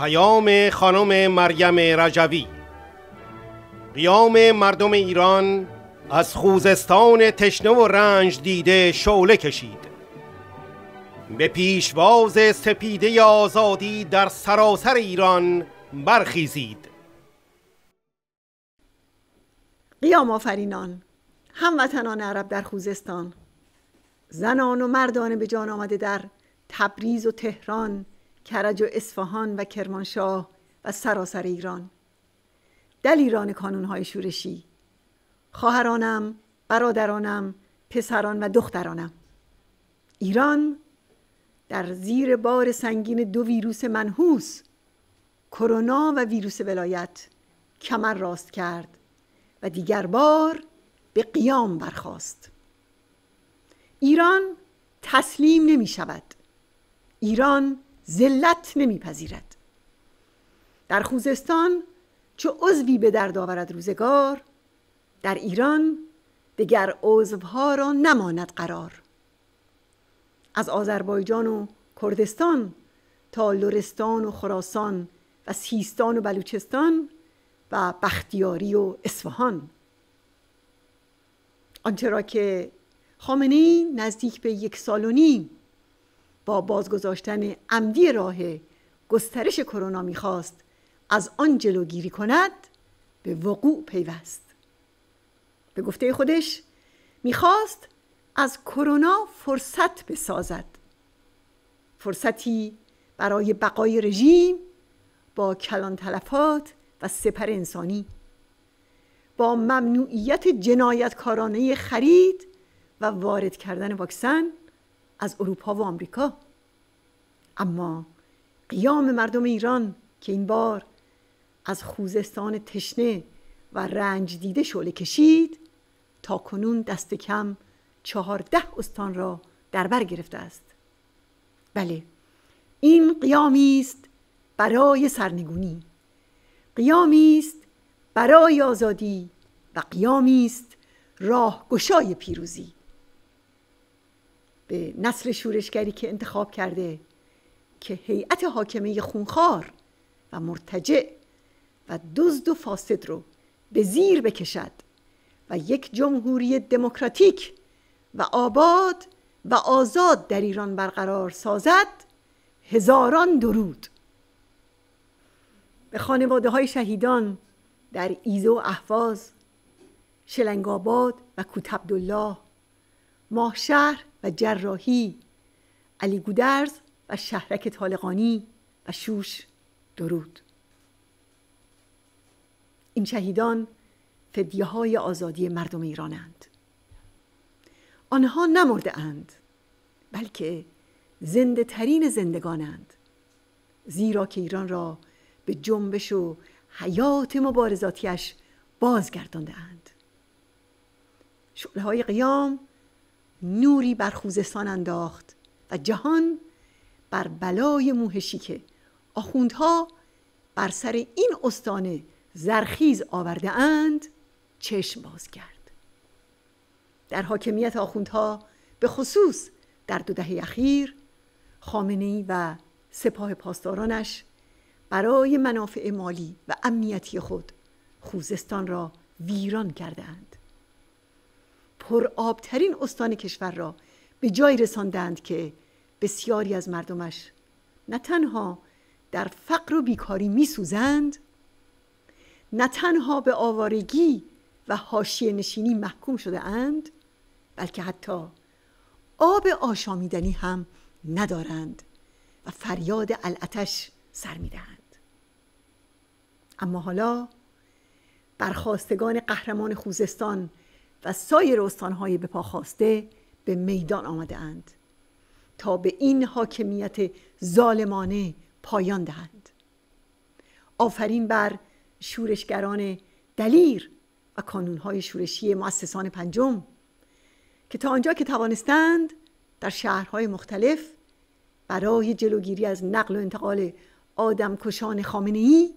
پیام خانم مریم رجوی. قیام مردم ایران از خوزستان تشنه و رنج دیده شوله کشید. به پیشواز سپیده آزادی در سراسر ایران برخیزید. قیام آفرینان هموطنان عرب در خوزستان زنان و مردان به جان آمده در تبریز و تهران کرج و اصفهان و کرمانشاه و سراسر ایران. دلیران کانونهای شورشی. خواهرانم برادرانم پسران و دخترانم. ایران در زیر بار سنگین دو ویروس منحوس کرونا و ویروس ولایت کمر راست کرد و دیگر بار به قیام برخاست. ایران تسلیم نمی شود ایران ذلت نمیپذیرد. در خوزستان چو عضوی به درد آورد روزگار در ایران دگر عضوها را نماند قرار. از آذربایجان و کردستان تا لرستان و خراسان و سیستان و بلوچستان و بختیاری و اصفهان. آنچه را که خامنه نزدیک به یک سال و نیم با بازگذاشتن عمدی راه گسترش کرونا می‌خواست از آن جلوگیری کند به وقوع پیوست. به گفته خودش می‌خواست از کرونا فرصت بسازد. فرصتی برای بقای رژیم با کلان تلفات و سپر انسانی. با ممنوعیت جنایتکارانه خرید و وارد کردن واکسن از اروپا و آمریکا. اما قیام مردم ایران که این بار از خوزستان تشنه و رنج دیده شعله کشید تا کنون دست کم چهارده استان را در بر گرفته است. بله این قیامی است برای سرنگونی. قیامی است برای آزادی و قیامی است راهگشای پیروزی. به نسل شورشگری که انتخاب کرده که هیئت حاکمه خونخوار و مرتجع و دزد و فاسد رو به زیر بکشد و یک جمهوری دموکراتیک و آباد و آزاد در ایران برقرار سازد هزاران درود. به خانواده های شهیدان در ایزو و احواز شلنگاباد و کوت ماهشهر و جراحی علی گودرز و شهرک طالقانی و شوش درود. این شهیدان فدیه های آزادی مردم ایرانند. آنها نمرده اند بلکه زنده ترین زندگانند. زیرا که ایران را به جنبش و حیات مبارزاتیش بازگردانده اند. شعله های قیام نوری بر خوزستان انداخت و جهان بر بلای موهشی که آخوندها بر سر این استان زرخیز آورده اند چشم باز کرد. در حاکمیت آخوندها به خصوص در دو دهه اخیر خامنه و سپاه پاسدارانش برای منافع مالی و امنیتی خود خوزستان را ویران کردند پر آبترین استان کشور را به جای رساندند که بسیاری از مردمش نه تنها در فقر و بیکاری میسوزند نه تنها به آوارگی و حاشیه نشینی محکوم شده اند بلکه حتی آب آشامیدنی هم ندارند و فریاد الاتش سر می‌دهند. اما حالا برخواستگان قهرمان خوزستان و سایر استانهای به پا خواسته به میدان آمده اند تا به این حاکمیت ظالمانه پایان دهند. آفرین بر شورشگران دلیر و کانونهای شورشی مؤسسان پنجم که تا آنجا که توانستند در شهرهای مختلف برای جلوگیری از نقل و انتقال آدم کشان خامنه ای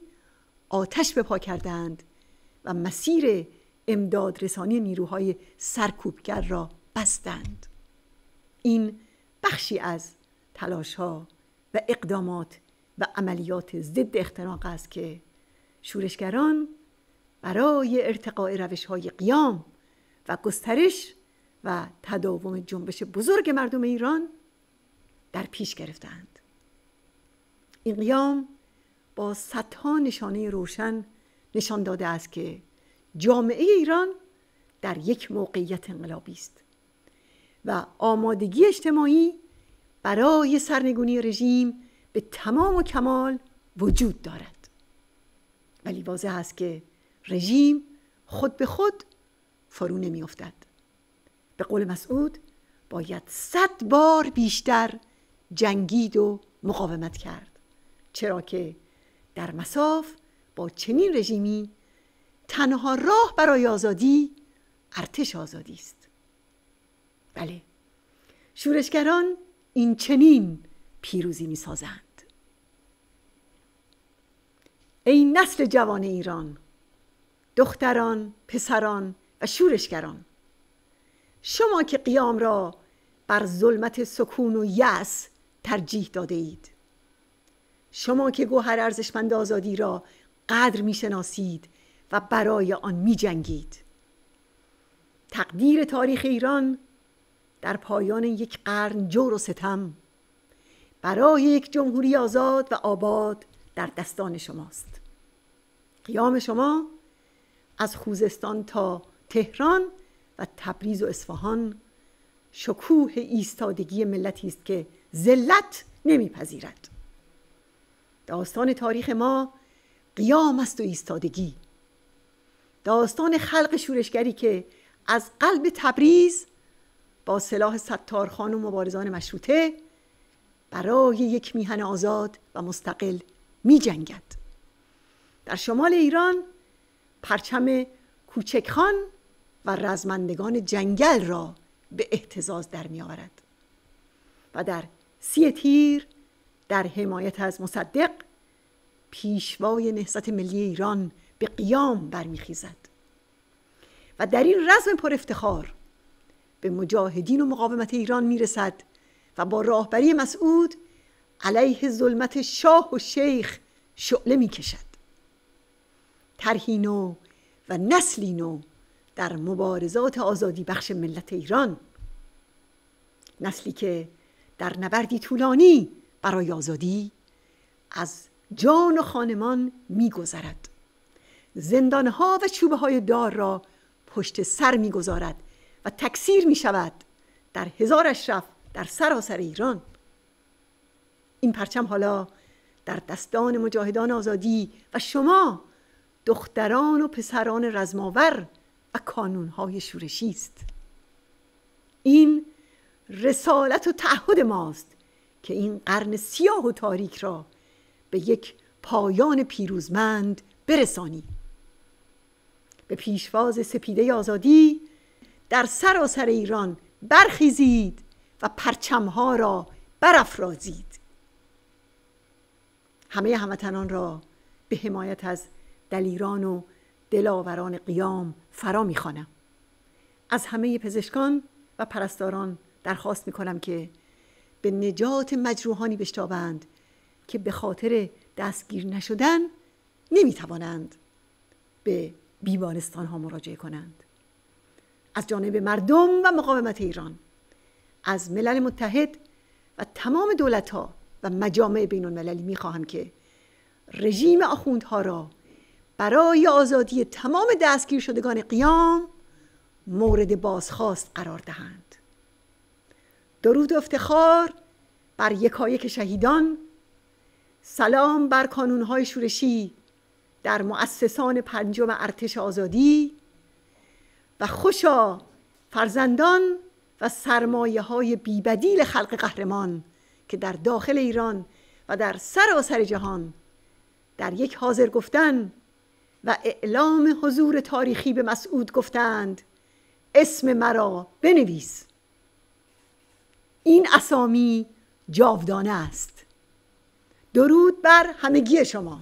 آتش به پا کردند و مسیر امداد رسانی نیروهای سرکوبگر را بستند. این بخشی از تلاش ها و اقدامات و عملیات ضد اختناق است که شورشگران برای ارتقاء روش های قیام و گسترش و تداوم جنبش بزرگ مردم ایران در پیش گرفتند این قیام با صدها نشانه روشن نشان داده است که جامعه ایران در یک موقعیت انقلابی است و آمادگی اجتماعی برای سرنگونی رژیم به تمام و کمال وجود دارد. ولی واضح است که رژیم خود به خود فرو نمیافتد. به قول مسعود باید صد بار بیشتر جنگید و مقاومت کرد. چرا که در مساف با چنین رژیمی تنها راه برای آزادی ارتش آزادی است. بله. شورشگران این چنین پیروزی می سازند ای نسل جوان ایران دختران، پسران و شورشگران شما که قیام را بر ظلمت سکون و یأس ترجیح داده اید. شما که گوهر ارزشمند آزادی را قدر می‌شناسید و برای آن می جنگید تقدیر تاریخ ایران در پایان یک قرن جور و ستم برای یک جمهوری آزاد و آباد در دستان شماست. قیام شما از خوزستان تا تهران و تبریز و اصفهان شکوه ایستادگی ملتی است که ذلت نمیپذیرد. داستان تاریخ ما قیام است و ایستادگی. داستان خلق شورشگری که از قلب تبریز با سلاح ستارخان و مبارزان مشروطه برای یک میهن آزاد و مستقل می جنگد. در شمال ایران پرچم کوچکخان و رزمندگان جنگل را به احتزاز در می آورد. و در سی تیر در حمایت از مصدق پیشوای نهضت ملی ایران به قیام برمیخیزد. و در این رزم پر افتخار به مجاهدین و مقاومت ایران می‌رسد و با راهبری مسعود علیه ظلمت شاه و شیخ شعله می‌کشد. طرحی نو و نسلی نو در مبارزات آزادی بخش ملت ایران. نسلی که در نبردی طولانی برای آزادی از جان و خانمان میگذرد. زندانها و چوبه های دار را پشت سر می‌گذارد و تکثیر می شود در هزار اشرف در سراسر ایران. این پرچم حالا در دستان مجاهدان آزادی و شما دختران و پسران رزماور و کانونهای شورشی است. این رسالت و تعهد ماست که این قرن سیاه و تاریک را به یک پایان پیروزمند برسانی به پیشواز سپیده آزادی در سراسر ایران برخیزید و پرچمها را برافرازید. همه هموطنان را به حمایت از دلیران و دلاوران قیام فرا می‌خوانم. از همه پزشکان و پرستاران درخواست می‌کنم که به نجات مجروحانی بشتابند که به خاطر دستگیر نشدن نمی‌توانند به بیمارستان ها مراجعه کنند. از جانب مردم و مقاومت ایران از ملل متحد و تمام دولت ها و مجامع بین المللی می خواهم که رژیم آخوندها را برای آزادی تمام دستگیر شدگان قیام مورد بازخواست قرار دهند. درود و افتخار بر یکایک شهیدان. سلام بر کانونهای شورشی در مؤسسان پنجم ارتش آزادی و خوشا فرزندان و سرمایه های بیبدیل خلق قهرمان که در داخل ایران و در سراسر جهان در یک حاضر گفتن و اعلام حضور تاریخی به مسعود گفتند اسم مرا بنویس. این اسامی جاودانه است. درود بر همگی شما.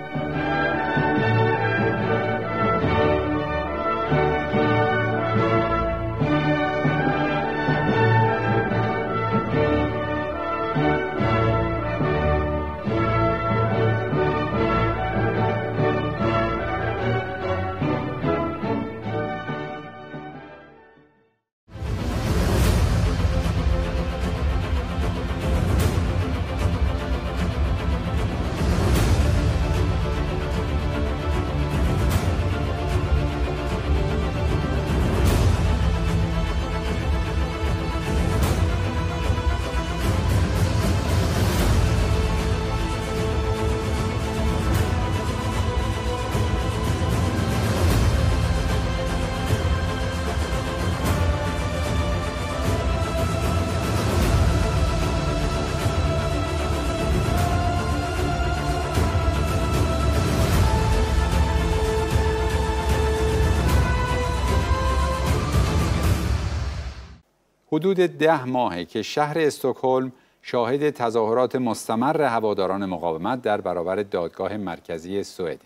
حدود ده ماهه که شهر استکهلم شاهد تظاهرات مستمر هواداران مقاومت در برابر دادگاه مرکزی سوئده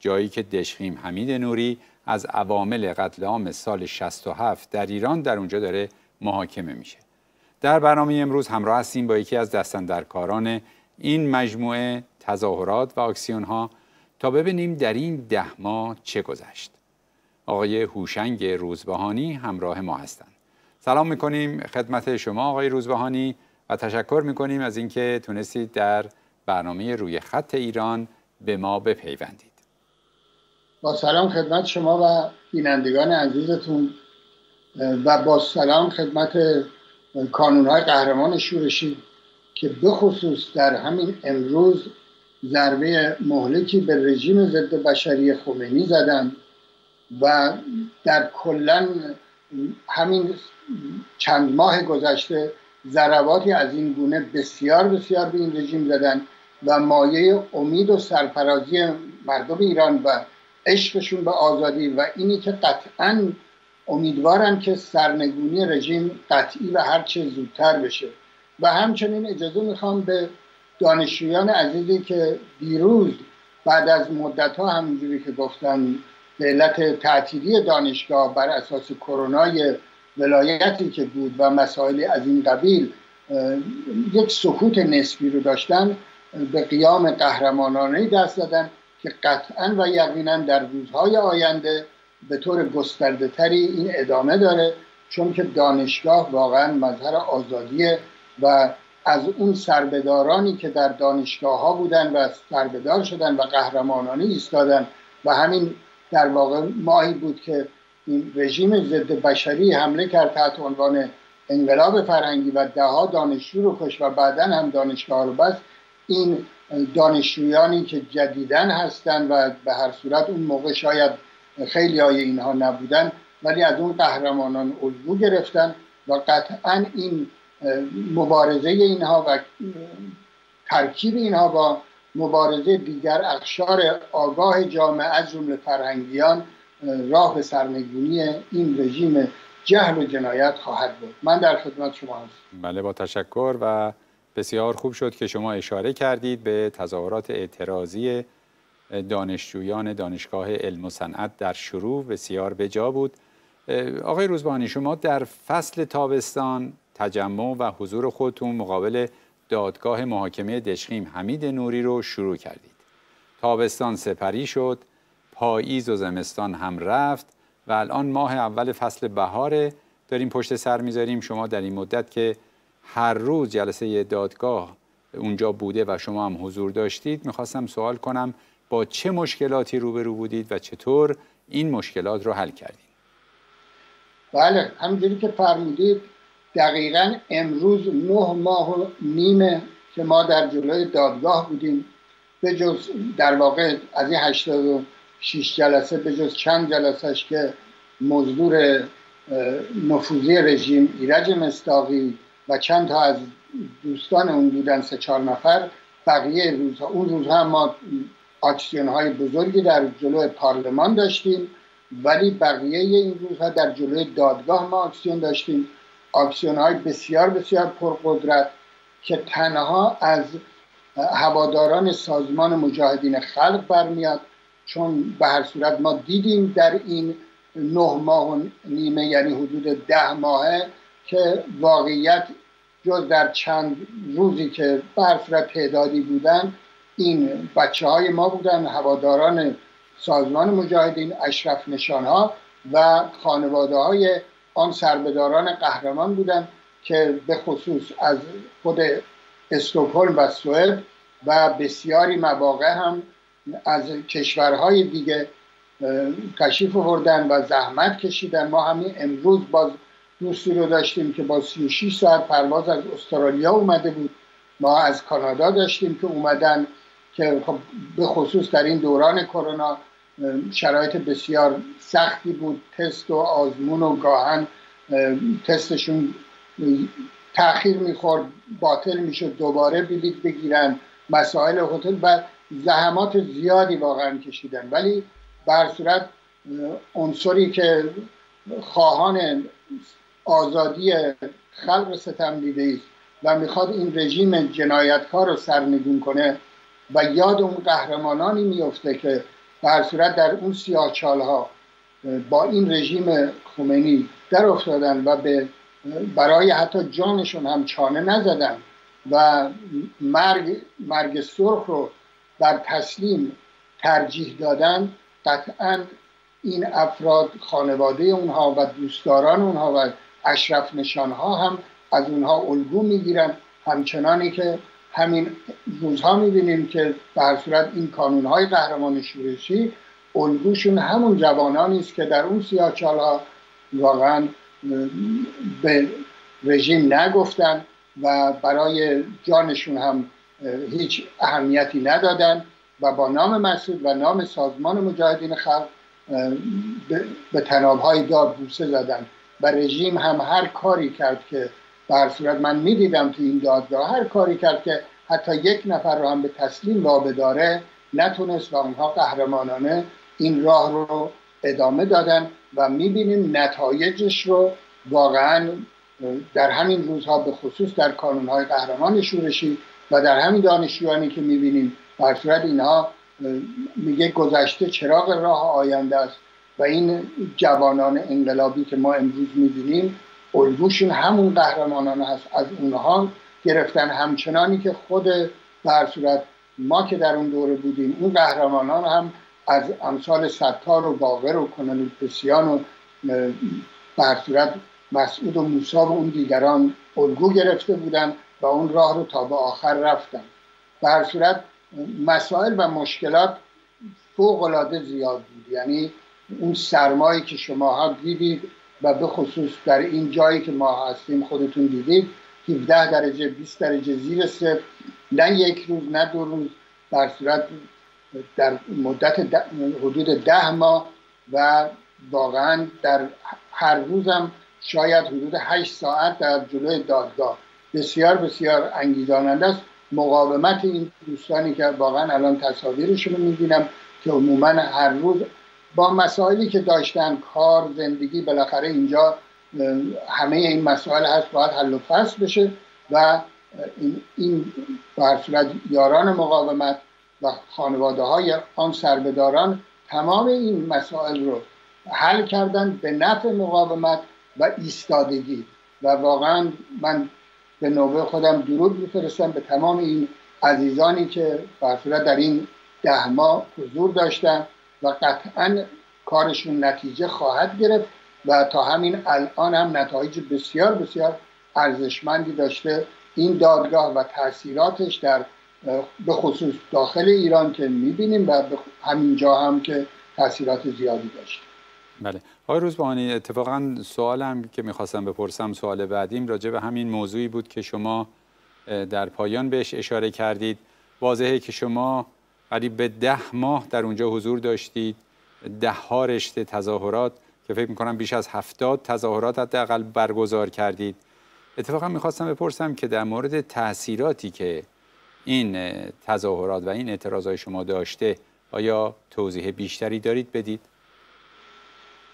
جایی که دشخیم حمید نوری از عوامل قتل عام سال 67 در ایران در اونجا داره محاکمه میشه. در برنامه امروز همراه هستیم با یکی از دستندرکاران این مجموعه تظاهرات و آکسیون ها تا ببینیم در این ده ماه چه گذشت. آقای هوشنگ روزبهانی همراه ما هستند. سلام می‌کنیم خدمت شما آقای روزبهانی و تشکر می‌کنیم از اینکه تونستید در برنامه روی خط ایران به ما بپیوندید. با سلام خدمت شما و بینندگان عزیزتون و با سلام خدمت کانونهای قهرمان شورشی که بخصوص در همین امروز ضربه مهلکی به رژیم ضد بشری خمینی زدن و در کلا همین چند ماه گذشته ضرباتی از این گونه بسیار بسیار به این رژیم زدن و مایه امید و سرفرازی مردم ایران و عشقشون به آزادی و اینی که قطعا امیدوارم که سرنگونی رژیم قطعی و هرچه زودتر بشه. و همچنین اجازه می‌خوام به دانشجویان عزیزی که دیروز بعد از مدت ها همونجوری که گفتم به علت تعطیلی دانشگاه بر اساس کرونای ولایتی که بود و مسائلی از این قبیل یک سکوت نسبی رو داشتن به قیام قهرمانانه دست دادن که قطعا و یقینا در روزهای آینده به طور گسترده تری این ادامه داره چون که دانشگاه واقعا مظهر آزادیه و از اون سربدارانی که در دانشگاه ها بودن و سربدار شدن و قهرمانانه ایستادن و همین در واقع ماهی بود که این رژیم ضد بشری حمله کرد تحت عنوان انقلاب فرهنگی و دهها دانشجو رو کش و بعدا هم دانشگاه رو بست. این دانشجویانی که جدیدن هستند و به هر صورت اون موقع شاید خیلی های اینها نبودن ولی از اون قهرمانان الگو گرفتن و قطعا این مبارزه اینها و ترکیب اینها با مبارزه دیگر اخشار آگاه جامعه از جمله فرهنگیان راه به سرنگونی این رژیم جهل و جنایت خواهد بود. من در خدمت شما هستم. بله با تشکر و بسیار خوب شد که شما اشاره کردید به تظاهرات اعتراضی دانشجویان دانشگاه علم و صنعت در شروع. بسیار بجا بود. آقای روزبانی شما در فصل تابستان تجمع و حضور خودتون مقابل دادگاه محاکمه دشخیم حمید نوری رو شروع کردید. تابستان سپری شد پاییز و زمستان هم رفت و الان ماه اول فصل بهاره داریم پشت سر می‌ذاریم. شما در این مدت که هر روز جلسه دادگاه اونجا بوده و شما هم حضور داشتید می‌خواستم سوال کنم با چه مشکلاتی روبرو بودید و چطور این مشکلات رو حل کردید؟ بله همینجوری که فرمودید دقیقا امروز نه ماه و نیمه که ما در جلوی دادگاه بودیم به جز در واقع از این هشتاد و شیش جلسه به جز چند جلسهش که مزدور نفوذی رژیم ایرج مستاقی و چند تا از دوستان اون بودن سه چهار نفر بقیه روزها اون روزها ما آکسیون های بزرگی در جلوی پارلمان داشتیم ولی بقیه این روزها در جلوی دادگاه ما آکسیون داشتیم. آکسیون های بسیار بسیار پرقدرت که تنها از هواداران سازمان مجاهدین خلق برمیاد چون به هر صورت ما دیدیم در این نه ماه و نیمه یعنی حدود ده ماهه که واقعیت جز در چند روزی که به صورت تعدادی بودن این بچه های ما بودن هواداران سازمان مجاهدین اشرف نشان ها و خانواده های آن سربداران قهرمان بودند که به خصوص از خود استوکل و سوئد و بسیاری مواقع هم از کشورهای دیگه تشریف آوردن و زحمت کشیدن. ما همین امروز باز دوستی رو داشتیم که با 36 ساعت پرواز از استرالیا اومده بود. ما از کانادا داشتیم که اومدن که خب به خصوص در این دوران کرونا شرایط بسیار سختی بود. تست و آزمون و گاهن تستشون تاخیر می‌خورد باطل می‌شد دوباره بلیط بگیرن مسائل هتل و زحمات زیادی واقعا کشیدن. ولی بر صورت عنصری که خواهان آزادی خلق ستم دیده است و می‌خواد این رژیم جنایتکار رو سرنگون کنه و یاد اون قهرمانانی میفته که به صورت در اون سیاهچال ها با این رژیم خمینی در افتادن و به برای حتی جانشون هم چانه نزدن و مرگ, مرگ سرخ رو در تسلیم ترجیح دادن قطعا این افراد خانواده اونها و دوستداران اونها و اشرف نشان ها هم از اونها الگو می‌گیرن. همچنانی که همین روزها می‌بینیم که در صورت این کانون های قهرمان شورشی الگوشون همون جوانانی است که در اون سیاچال ها واقعا به رژیم نگفتن و برای جانشون هم هیچ اهمیتی ندادن و با نام مسعود و نام سازمان مجاهدین خلق به تنابهای داد بوسه زدن. و رژیم هم هر کاری کرد که به صورت من می‌دیدم تو این دادگاه هر کاری کرد که حتی یک نفر رو هم به تسلیم وابداره نتونست و اونها قهرمانانه این راه رو ادامه دادن و می‌بینیم نتایجش رو واقعا در همین روزها به خصوص در کانونهای قهرمان شورشی و در همین دانشجویانی که می‌بینیم در صورت اینها میگه گذشته چراغ راه آینده است و این جوانان انقلابی که ما امروز می‌بینیم الگوشون همون قهرمانان هست. از اونها گرفتن همچنانی که خود در صورت ما که در اون دوره بودیم اون قهرمانان هم از امثال ستار و باقر و کنن پسیان و در صورت مسعود و موسا و اون دیگران الگو گرفته بودن و اون راه رو تا به آخر رفتن. در صورت مسائل و مشکلات فوق العاده زیاد بود. یعنی اون سرمایی که شما ها دیدید و به خصوص در این جایی که ما هستیم خودتون دیدید 17 درجه 20 درجه زیر صفر نه یک روز نه دو روز در صورت در مدت حدود ده ماه و واقعا در هر روزم شاید حدود 8 ساعت در جلوی دادگاه. بسیار بسیار انگیزاننده است. مقاومت این دوستانی که واقعا الان تصاویرشون رو می‌بینم که عموما هر روز با مسائلی که داشتن کار زندگی بالاخره اینجا همه این مسائل هست باید حل و فصل بشه و این, این صورت یاران مقاومت و خانواده های آن سربداران تمام این مسائل رو حل کردن به نفع مقاومت و ایستادگی. و واقعا من به نوبه خودم درود میفرستم به تمام این عزیزانی که صورت در این ده ماه حضور داشتن. و قطعا کارشون نتیجه خواهد گرفت و تا همین الان هم نتایج بسیار بسیار ارزشمندی داشته این دادگاه و تاثیراتش در به خصوص داخل ایران که می‌بینیم و همینجا هم که تاثیرات زیادی داشته. بله. آقای روزبانی اتفاقا سوالم که می‌خواستم بپرسم سوال بعدیم راجع به همین موضوعی بود که شما در پایان بهش اشاره کردید. واضحه که شما قریب به ده ماه در اونجا حضور داشتید. ده ها رشته تظاهرات که فکر می‌کنم بیش از هفتاد تظاهرات حداقل برگزار کردید. اتفاقا می‌خواستم بپرسم که در مورد تاثیراتی که این تظاهرات و این اعتراضهای شما داشته آیا توضیح بیشتری دارید؟ بدید؟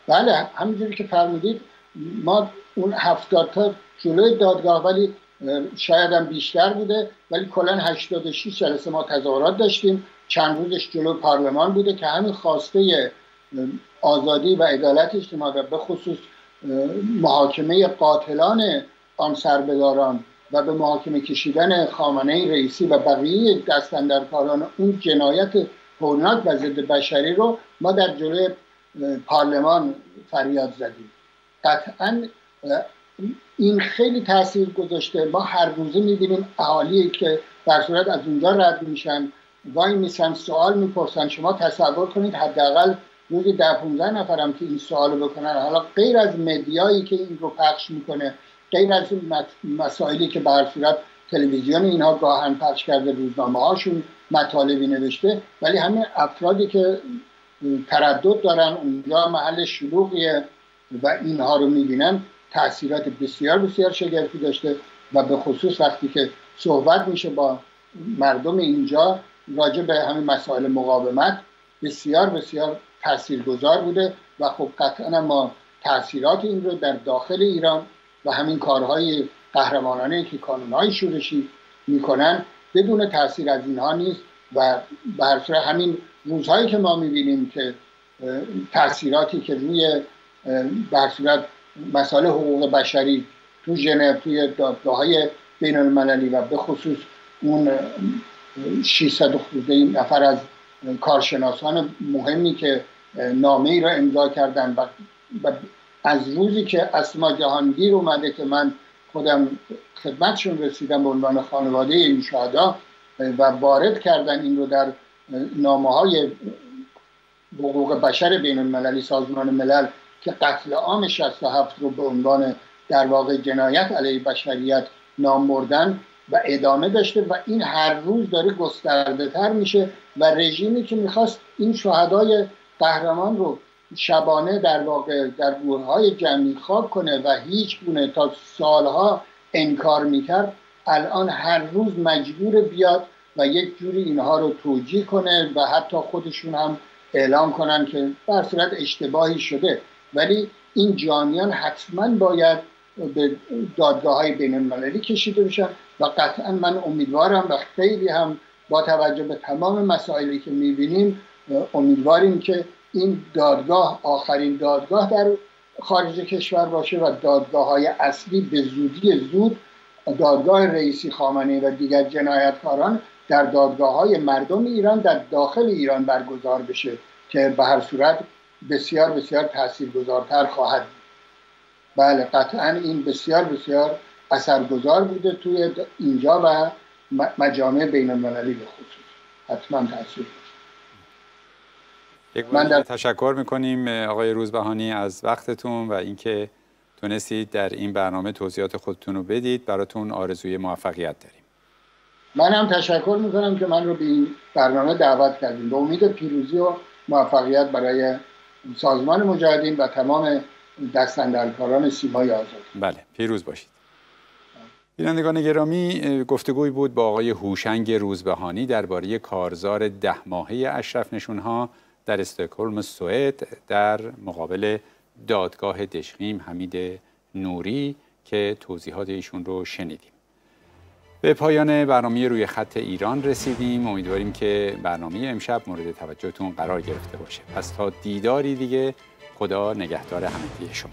بله همینجوری که فرمودید ما اون هفتاد تا جلوی دادگاه ولی شاید هم بیشتر بوده ولی کلا 86 جلسه ما تظاهرات داشتیم. چند روزش جلو پارلمان بوده که همین خواسته آزادی و عدالت اجتماعی به خصوص محاکمه قاتلان آن سربداران و به محاکمه کشیدن خامنه رئیسی و بقیه دستندرکاران اون جنایت هولناک و ضد بشری رو ما در جلوی پارلمان فریاد زدیم. قطعا این خیلی تاثیر گذاشته. ما هر روزه می‌بینیم اهالی که در صورت از اونجا رد میشن وای میسن سوال می‌پرسن. شما تصور کنید حداقل روزی ده 15 نفرم که این سوال بکنن. حالا غیر از مدیایی که این رو پخش می‌کنه غیر از مسائلی که بر صورت تلویزیون اینها گاهن پخش کرده روزنامه هاشون مطالبی نوشته ولی همین افرادی که تردد دارن اونجا محل شلوغیه و اینها رو می‌بینن تاثیرات بسیار بسیار شگرفی داشته و به خصوص وقتی که صحبت میشه با مردم اینجا راجع به همین مسائل مقاومت بسیار بسیار تاثیرگذار بوده و خب قطعا ما تاثیرات این رو در داخل ایران و همین کارهای قهرمانانه که کانونهای شورشی می‌کنن بدون تاثیر از اینها نیست و به همین روزهایی که ما می‌بینیم که تاثیراتی که روی به صورت مسائل حقوق بشری تو ژنو توی دادگاه های بین المللی و به خصوص اون 600 خورده نفر از کارشناسان مهمی که نامه ای را امضا کردن. و از روزی که اسما جهانگیر اومده که من خودم خدمتشون رسیدم به عنوان خانواده این شهدا و وارد کردن این رو در نامه های حقوق بشر بین المللی سازمان ملل که قتل عام 67 رو به عنوان در واقع جنایت علیه بشریت نام بردن و ادامه داشته و این هر روز داره گسترده تر میشه و رژیمی که می‌خواست این شهدای قهرمان رو شبانه در واقع در گروه های جمعی خواب کنه و هیچ گونه تا سالها انکار می‌کرد الان هر روز مجبور بیاد و یک جوری اینها رو توجیه کنه و حتی خودشون هم اعلام کنن که بر صورت اشتباهی شده. ولی این جانیان حتما باید به دادگاه های بین المللی کشیده بشن و قطعا من امیدوارم و خیلی هم با توجه به تمام مسائلی که می‌بینیم امیدواریم که این دادگاه آخرین دادگاه در خارج کشور باشه و دادگاه های اصلی به زودی زود دادگاه رئیسی خامنه و دیگر جنایتکاران در دادگاه های مردم ایران در داخل ایران برگزار بشه که به هر صورت بسیار بسیار تاثیرگذارتر خواهد بله قطعا این بسیار بسیار اثرگذار بوده توی اینجا و مجامع بین المللی به خصوص. حتما تاثیر یک من در... تشکر می‌کنیم آقای روزبهانی از وقتتون و اینکه تونستید در این برنامه توضیحات خودتون رو بدید. براتون آرزوی موفقیت داریم. من هم تشکر می‌کنم که من رو به این برنامه دعوت کردیم به امید پیروزی و موفقیت برای سازمان مجاهدین و تمام دستندرکاران سیمای آزاد. بله پیروز باشید. بینندگان گرامی گفتگوی بود با آقای هوشنگ روزبهانی درباره کارزار ده ماهه اشرف نشونها در استکهلم سوئد در مقابل دادگاه دشقیم حمید نوری که توضیحات ایشون رو شنیدیم. به پایان برنامه روی خط ایران رسیدیم. امیدواریم که برنامه امشب مورد توجهتون قرار گرفته باشه. پس تا دیداری دیگه خدا نگهدار همگی شما.